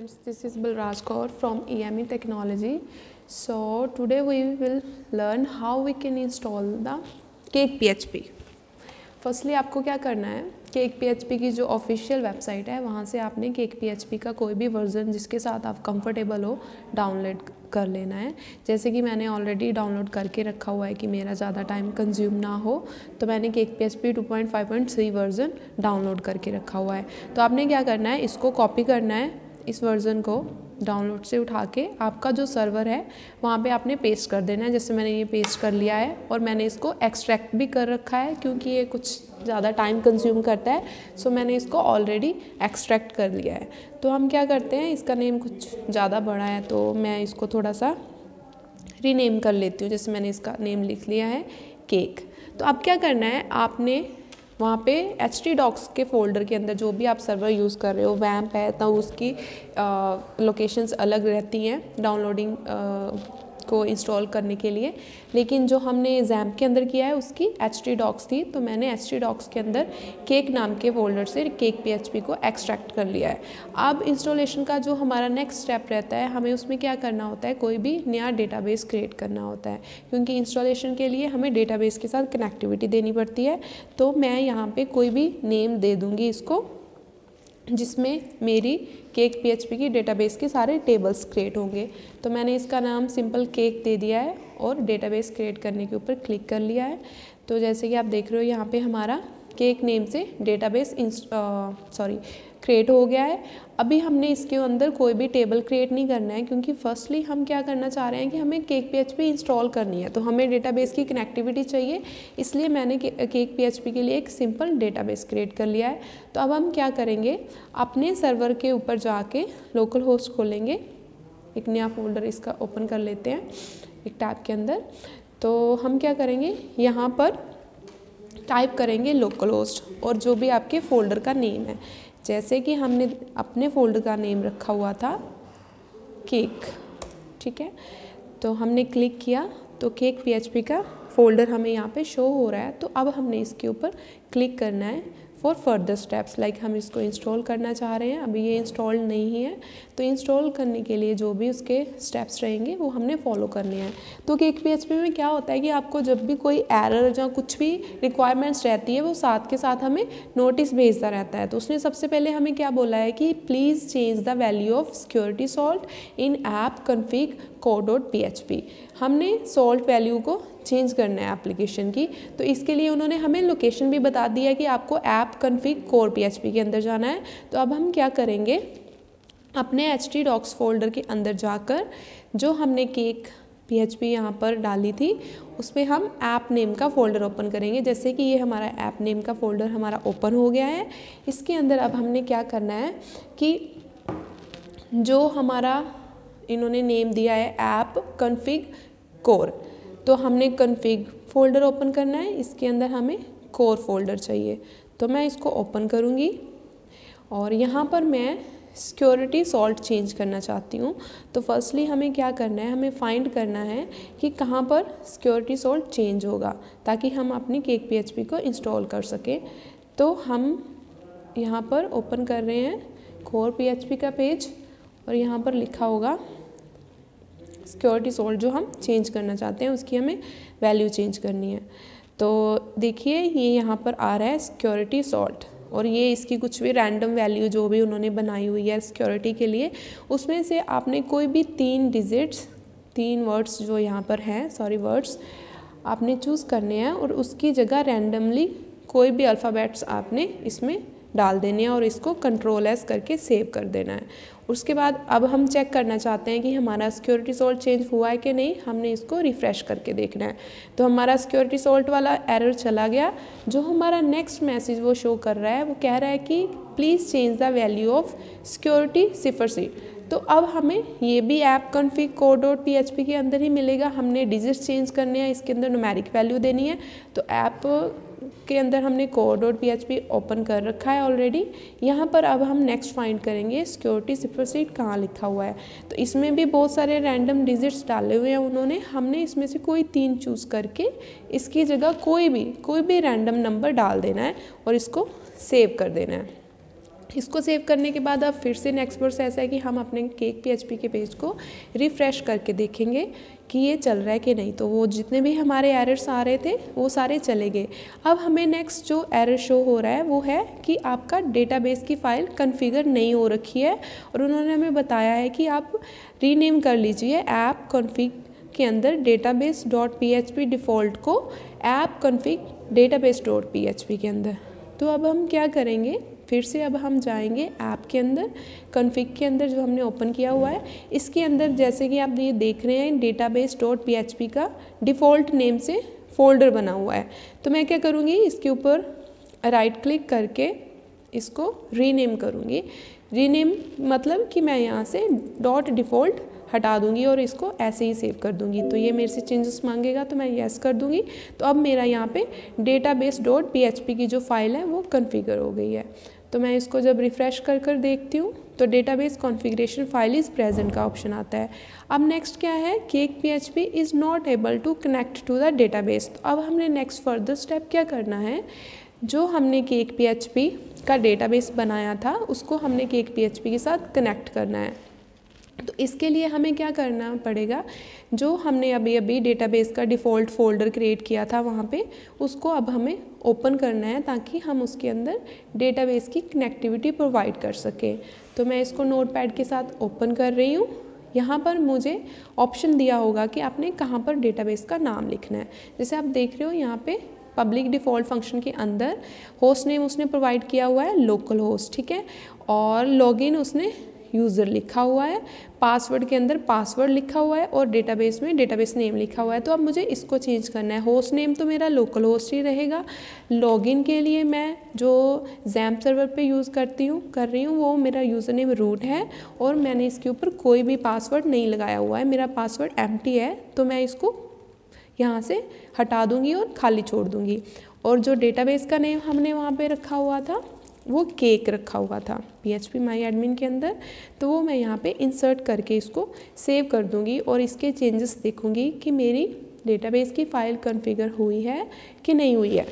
friends, this is Balraj Kaur from EME Technology. So today we will learn how we can install the Cake PHP. Firstly आपको क्या करना है? Cake PHP की जो official website है वहाँ से आपने केक पीएचपी का कोई भी वर्जन जिसके साथ आप कंफर्टेबल हो डाउनलोड कर लेना है। जैसे कि मैंने ऑलरेडी डाउनलोड करके रखा हुआ है कि मेरा ज़्यादा टाइम कंज्यूम ना हो तो मैंने cake P H P two point five point three version download करके रखा हुआ है। तो आपने क्या करना है? इसको कॉपी करना है। इस वर्जन को डाउनलोड से उठा के आपका जो सर्वर है, वहाँ पे आपने पेस्ट कर देना है, जैसे मैंने ये पेस्ट कर लिया है और मैंने इसको एक्सट्रैक्ट भी कर रखा है क्योंकि ये कुछ ज़्यादा टाइम कंज्यूम करता है सो मैंने इसको ऑलरेडी एक्सट्रैक्ट कर लिया है। तो हम क्या करते हैं, इसका नेम कुछ ज़्यादा बड़ा है तो मैं इसको थोड़ा सा रीनेम कर लेती हूँ, जैसे मैंने इसका नेम लिख लिया है केक तो अब क्या करना है, आपने वहाँ पे एच टी डॉक्स के फोल्डर के अंदर जो भी आप सर्वर यूज़ कर रहे हो वैम्प है तो उसकी लोकेशंस अलग रहती हैं डाउनलोडिंग को इंस्टॉल करने के लिए। लेकिन जो हमने जैम्प के अंदर किया है, उसकी एच टी डॉक्स थी तो मैंने एच टी डॉक्स के अंदर केक नाम के फोल्डर से केक पी एच पी को एक्सट्रैक्ट कर लिया है। अब इंस्टॉलेशन का जो हमारा नेक्स्ट स्टेप रहता है, हमें उसमें क्या करना होता है? कोई भी नया डेटाबेस क्रिएट करना होता है। क्योंकि इंस्टॉलेशन के लिए हमें डेटाबेस के साथ कनेक्टिविटी देनी पड़ती है। तो मैं यहाँ पर कोई भी नेम दे दूँगी इसको। जिसमें मेरी केक पीएचपी की डेटाबेस के सारे टेबल्स क्रिएट होंगे। तो मैंने इसका नाम सिंपल केक दे दिया है और डेटाबेस क्रिएट करने के ऊपर क्लिक कर लिया है। तो जैसे कि आप देख रहे हो, यहाँ पे हमारा केक नेम से डेटाबेस सॉरी क्रिएट हो गया है। अभी हमने इसके अंदर कोई भी टेबल क्रिएट नहीं करना है, क्योंकि फर्स्टली हम क्या करना चाह रहे हैं कि हमें केक पीएचपी इंस्टॉल करनी है। तो हमें डेटाबेस की कनेक्टिविटी चाहिए, इसलिए मैंने केक पीएचपी के लिए एक सिंपल डेटाबेस क्रिएट कर लिया है। तो अब हम क्या करेंगे, अपने सर्वर के ऊपर जाके लोकल होस्ट खोलेंगे। एक नया फोल्डर इसका ओपन कर लेते हैं, एक टैब के अंदर। तो हम क्या करेंगे, यहाँ पर टाइप करेंगे लोकल होस्ट और जो भी आपके फोल्डर का नेम है। जैसे कि हमने अपने फोल्डर का नेम रखा हुआ था, केक, ठीक है? तो हमने क्लिक किया तो केक पीएचपी का फोल्डर हमें यहाँ पे शो हो रहा है तो अब हमने इसके ऊपर क्लिक करना है। फॉर फर्दर स्टेप्स लाइक हम इसको इंस्टॉल करना चाह रहे हैं, अभी ये इंस्टॉल नहीं है तो इंस्टॉल करने के लिए जो भी उसके स्टेप्स रहेंगे, वो हमने फॉलो करने हैं। तो केक पी में क्या होता है कि आपको जब भी कोई एरर या कुछ भी रिक्वायरमेंट्स रहती है, वो साथ के साथ हमें नोटिस भेजता रहता है। तो उसने सबसे पहले हमें क्या बोला है कि please change the value of security salt in app config core dot P हमने सॉल्ट वैल्यू को चेंज करना है एप्लीकेशन की तो इसके लिए उन्होंने हमें लोकेशन भी बता दिया कि आपको ऐप कन्फिग कोर पीएचपी के अंदर जाना है। तो अब हम क्या करेंगे? अपने एच टी डॉक्स फोल्डर के अंदर जाकर जो हमने केक पी एच पी यहाँ पर डाली थी, उसमें हम ऐप नेम का फ़ोल्डर ओपन करेंगे। जैसे कि ये हमारा ऐप नेम का फ़ोल्डर हमारा ओपन हो गया है। इसके अंदर अब हमने क्या करना है कि जो हमारा इन्होंने नेम दिया है ऐप कन्फिग कोर तो हमने कन्फिग फोल्डर ओपन करना है। इसके अंदर हमें कोर फोल्डर चाहिए। तो मैं इसको ओपन करूँगी। और यहाँ पर मैं सिक्योरिटी सॉल्ट चेंज करना चाहती हूँ। तो फर्स्टली हमें क्या करना है? हमें फाइंड करना है कि कहाँ पर सिक्योरिटी सॉल्ट चेंज होगा, ताकि हम अपनी केक पीएचपी को इंस्टॉल कर सकें। तो हम यहाँ पर ओपन कर रहे हैं कोर पी का पेज और यहाँ पर लिखा होगा सिक्योरिटी सोल्ट जो हम चेंज करना चाहते हैं, उसकी हमें वैल्यू चेंज करनी है। तो देखिए, ये यहाँ पर आ रहा है सिक्योरिटी सॉल्ट और ये इसकी कुछ भी रैंडम वैल्यू जो भी उन्होंने बनाई हुई है सिक्योरिटी के लिए, उसमें से आपने कोई भी तीन डिजिट्स, तीन वर्ड्स जो यहाँ पर हैं, सॉरी, वर्ड्स आपने चूज़ करने हैं और उसकी जगह रैंडमली कोई भी अल्फ़ाबेट्स आपने इसमें डाल देने हैं और इसको कंट्रोल एस करके सेव कर देना है। उसके बाद अब हम चेक करना चाहते हैं कि हमारा सिक्योरिटी सोल्ट चेंज हुआ है कि नहीं, हमने इसको रिफ़्रेश करके देखना है। तो हमारा सिक्योरिटी सोल्ट वाला एरर चला गया। जो हमारा नेक्स्ट मैसेज वो शो कर रहा है, वो कह रहा है कि please change the value of security cipher C तो अब हमें ये भी ऐप कन्फिग को डॉट पी के अंदर ही मिलेगा। हमने डिजिट चेंज करने हैं, इसके अंदर नुमेरिक वैल्यू देनी है। तो ऐप के अंदर हमने कोर डॉट पी ओपन कर रखा है ऑलरेडी यहाँ पर अब हम नेक्स्ट फाइंड करेंगे सिक्योरिटी सिपर सीट कहाँ लिखा हुआ है। तो इसमें भी बहुत सारे रैंडम डिजिट्स डाले हुए हैं उन्होंने। हमने इसमें से कोई तीन चूज़ करके इसकी जगह कोई भी कोई भी रैंडम नंबर डाल देना है और इसको सेव कर देना है। इसको सेव करने के बाद अब फिर से नेक्स्ट प्रोसेस है कि हम अपने केक पीएचपी के पेज को रिफ़्रेश करके देखेंगे कि ये चल रहा है कि नहीं। तो वो जितने भी हमारे एरर्स आ रहे थे, वो सारे चले गए। अब हमें नेक्स्ट जो एरर शो हो रहा है, वो है कि आपका डेटाबेस की फ़ाइल कन्फिगर नहीं हो रखी है और उन्होंने हमें बताया है कि आप रीनेम कर लीजिए ऐप कन्फिग के अंदर database dot P H P default को app config database dot P H P के अंदर। तो अब हम क्या करेंगे? फिर से अब हम जाएँगे ऐप के अंदर कन्फिग के अंदर जो हमने ओपन किया हुआ है। इसके अंदर जैसे कि आप ये देख रहे हैं डेटाबेस डॉट पीएचपी का डिफ़ॉल्ट नेम से फोल्डर बना हुआ है। तो मैं क्या करूँगी, इसके ऊपर राइट क्लिक करके इसको रीनेम करूँगी। रीनेम मतलब कि मैं यहाँ से डॉट डिफ़ॉल्ट हटा दूँगी और इसको ऐसे ही सेव कर दूँगी। तो ये मेरे से चेंजेस मांगेगा तो मैं येस कर दूँगी। तो अब मेरा यहाँ पे डेटाबेस डॉट पीएचपी की जो फ़ाइल है, वो कन्फिगर हो गई है। तो मैं इसको जब रिफ़्रेश कर कर देखती हूँ तो database configuration file is present का ऑप्शन आता है। अब नेक्स्ट क्या है? Cake P H P is not able to connect to the database तो अब हमने नेक्स्ट फर्दर स्टेप क्या करना है? जो हमने केक पी एच पी का डेटाबेस बनाया था, उसको हमने केक पी एच पी के साथ कनेक्ट करना है। तो इसके लिए हमें क्या करना पड़ेगा? जो हमने अभी अभी डेटाबेस का डिफ़ॉल्ट फोल्डर क्रिएट किया था वहाँ पे, उसको अब हमें ओपन करना है ताकि हम उसके अंदर डेटाबेस की कनेक्टिविटी प्रोवाइड कर सकें। तो मैं इसको नोट पैड के साथ ओपन कर रही हूँ। यहाँ पर मुझे ऑप्शन दिया होगा कि आपने कहाँ पर डेटाबेस का नाम लिखना है। जैसे आप देख रहे हो यहाँ पे पब्लिक डिफ़ॉल्ट फ़ंक्शन के अंदर होस्ट नेम उसने प्रोवाइड किया हुआ है लोकल होस्ट ठीक है? और लॉगिन उसने यूज़र लिखा हुआ है पासवर्ड के अंदर पासवर्ड लिखा हुआ है और डेटाबेस में डेटाबेस नेम लिखा हुआ है। तो अब मुझे इसको चेंज करना है। होस्ट नेम तो मेरा लोकल होस्ट ही रहेगा। लॉगिन के लिए मैं जो जैम सर्वर पे यूज़ करती हूँ, कर रही हूँ, वो मेरा यूज़र नेम रूट है और मैंने इसके ऊपर कोई भी पासवर्ड नहीं लगाया हुआ है। मेरा पासवर्ड एम है तो मैं इसको यहाँ से हटा दूँगी और खाली छोड़ दूँगी। और जो डेटाबेस का नेम हमने वहाँ पे रखा हुआ था वो केक रखा हुआ था P H P my admin के अंदर। तो वो मैं यहाँ पे इंसर्ट करके इसको सेव कर दूँगी और इसके चेंजेस देखूँगी कि मेरी डेटाबेस की फ़ाइल कॉन्फ़िगर हुई है कि नहीं हुई है।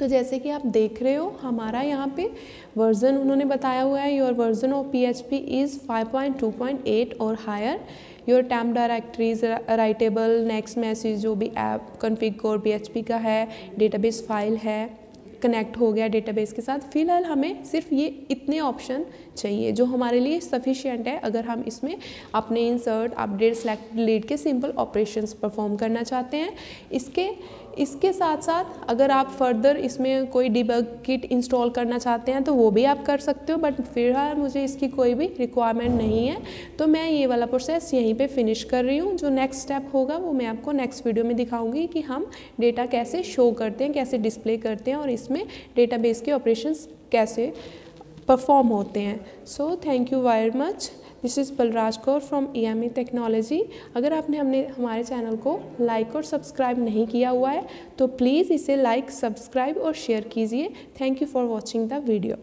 तो जैसे कि आप देख रहे हो, हमारा यहाँ पे वर्ज़न उन्होंने बताया हुआ है your version of P H P is five point two point eight और higher your temp directories writable next message जो भी app config core P H P का है डेटाबेस फ़ाइल है. कनेक्ट हो गया डेटाबेस के साथ। फ़िलहाल हमें सिर्फ़ ये इतने ऑप्शन चाहिए जो हमारे लिए सफिशियंट है। अगर हम इसमें अपने इंसर्ट अपडेट सेलेक्ट डिलीट के सिंपल ऑपरेशंस परफॉर्म करना चाहते हैं। इसके इसके साथ साथ अगर आप फर्दर इसमें कोई डिबग किट इंस्टॉल करना चाहते हैं तो वो भी आप कर सकते हो बट फ़िलहाल मुझे इसकी कोई भी रिक्वायरमेंट नहीं है। तो मैं ये वाला प्रोसेस यहीं पे फिनिश कर रही हूँ। जो नेक्स्ट स्टेप होगा, वो मैं आपको नेक्स्ट वीडियो में दिखाऊँगी कि हम डेटा कैसे शो करते हैं, कैसे डिस्प्ले करते हैं और इसमें डेटाबेस के ऑपरेशन कैसे परफॉर्म होते हैं। So thank you very much this is Balraj Kaur from E technology अगर आपने हमने, हमारे चैनल को लाइक और सब्सक्राइब नहीं किया हुआ है तो प्लीज़ इसे लाइक सब्सक्राइब और शेयर कीजिए। Thank you for watching the video